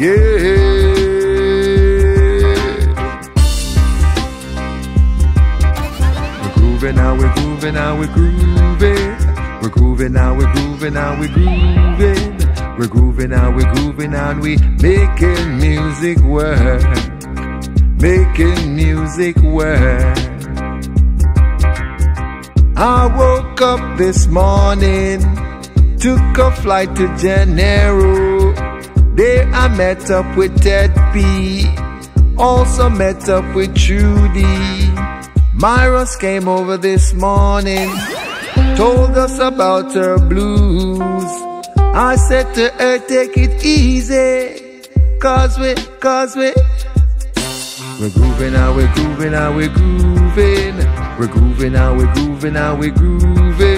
Yeah. We're grooving now, we're grooving now, we're grooving. We're grooving now, we're grooving now, we're grooving. We're grooving now, we're grooving and we making music work. Making music work. I woke up this morning, took a flight to Janeiro. There I met up with Ted P. Also met up with Trudy. Myros came over this morning, told us about her blues. I said to her, take it easy, cause we, cause we. We're grooving now, we're grooving now, we're grooving. We're grooving now, we're grooving now, we're grooving.